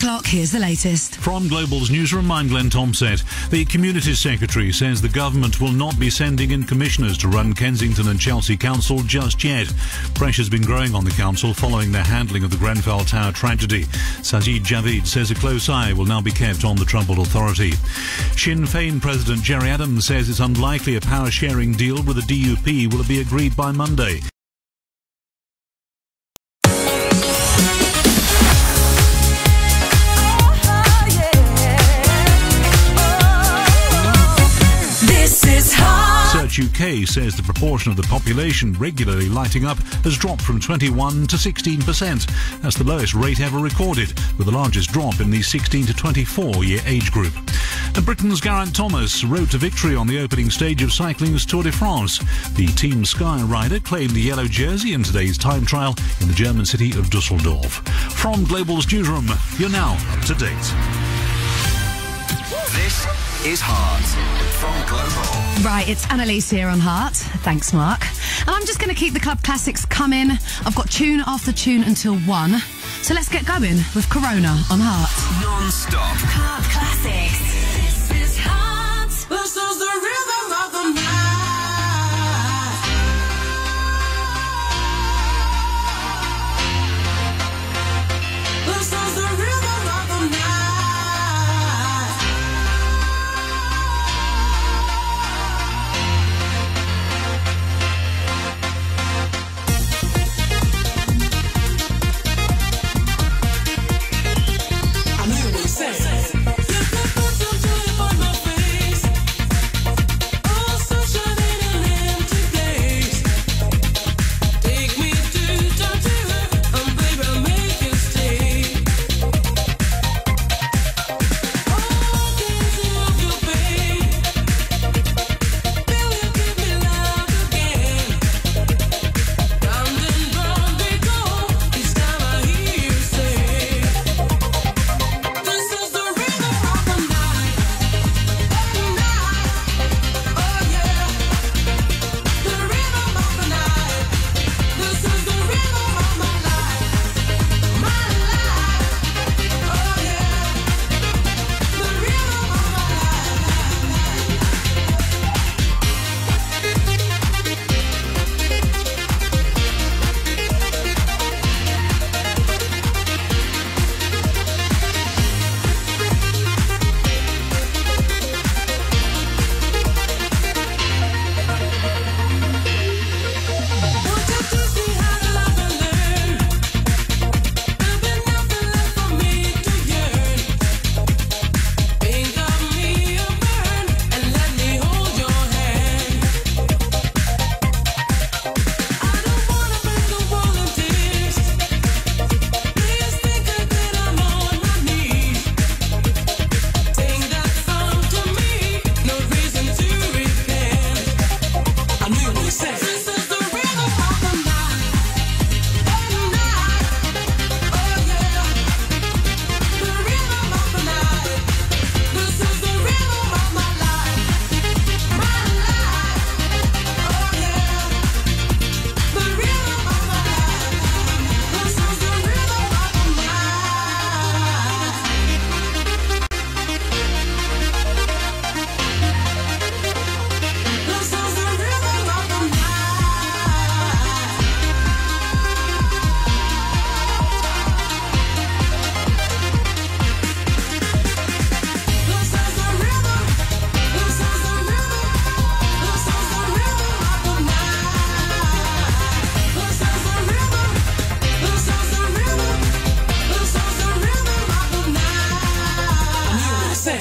Clark, here's the latest. From Global's newsroom, I'm Glenn Tomset. The Community Secretary says the government will not be sending in commissioners to run Kensington and Chelsea Council just yet. Pressure's been growing on the council following their handling of the Grenfell Tower tragedy. Sajid Javid says a close eye will now be kept on the troubled authority. Sinn Féin President Gerry Adams says it's unlikely a power sharing deal with the DUP will be agreed by Monday. UK says the proportion of the population regularly lighting up has dropped from 21 to 16%. That's the lowest rate ever recorded, with the largest drop in the 16 to 24 year age group. And Britain's Geraint Thomas rode to victory on the opening stage of cycling's Tour de France. The Team Sky rider claimed the yellow jersey in today's time trial in the German city of Dusseldorf. From Global's newsroom, you're now up to date. This is Heart from Global. Right, it's Annalise here on Heart. Thanks, Mark. And I'm just going to keep the club classics coming. I've got tune after tune until one. So let's get going with Corona on Heart. Non-stop. Club Classics. This is hot. This is the rhythm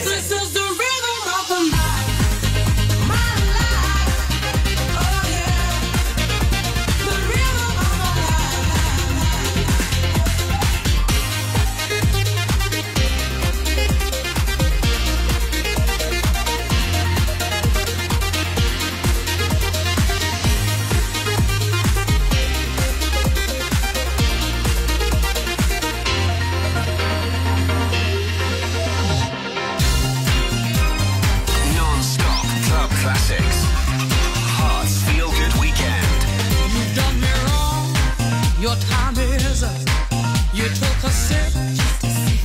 night.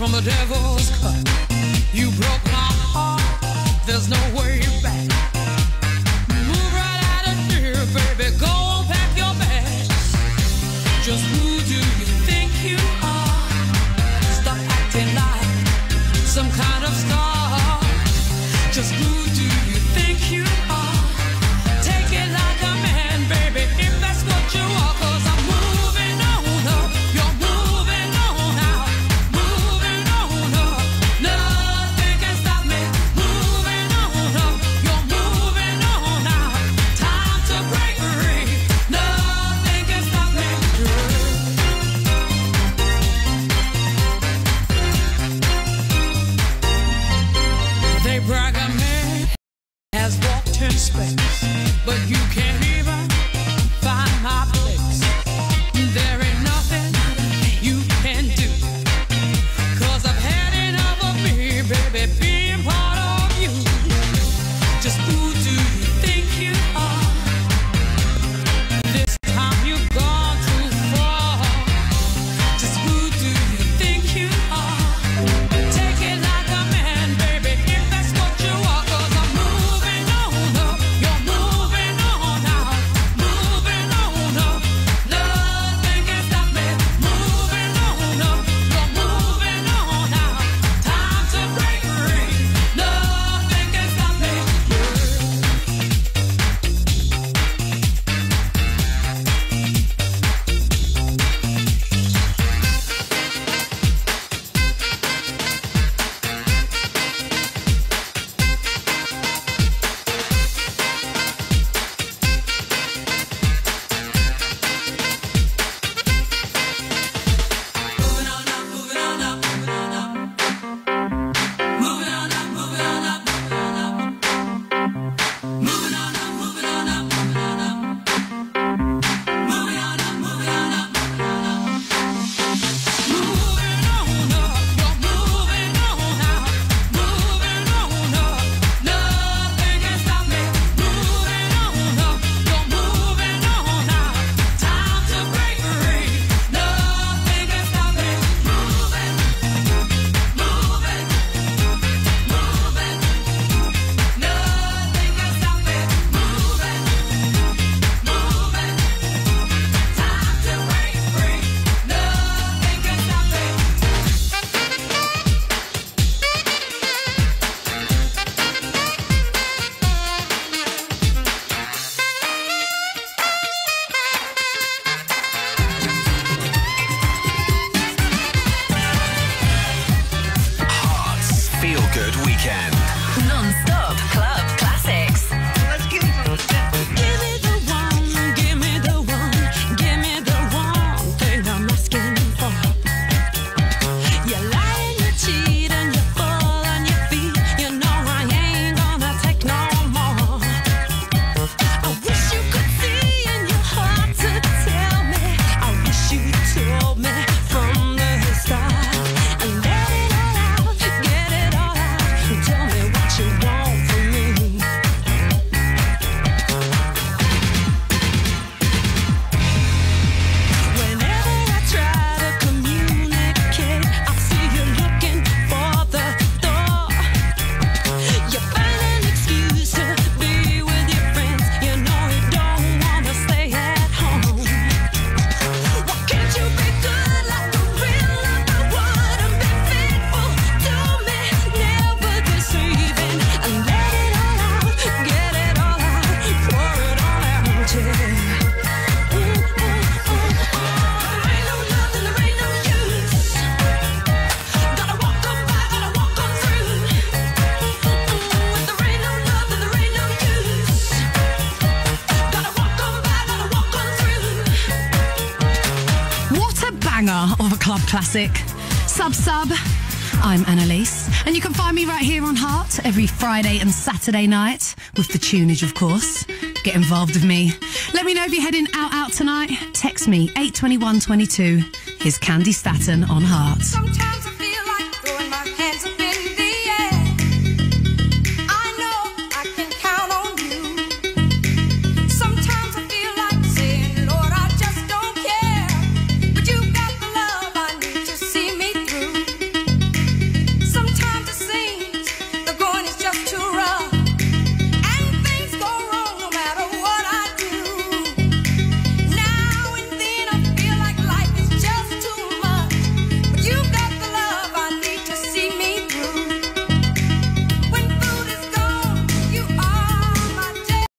from the devil's cut. You broke my heart, there's no way back. Move right out of here, baby, go on, pack your bags. Just who do you think you are? Stop acting like some kind of star. Just who do weekend. of a club classic. Sub Sub, I'm Annalise, and you can find me right here on Heart every Friday and Saturday night with the tunage, of course. Get involved with me. Let me know if you're heading out out tonight. Text me 82122. Here's Candi Staton on Heart. Sometimes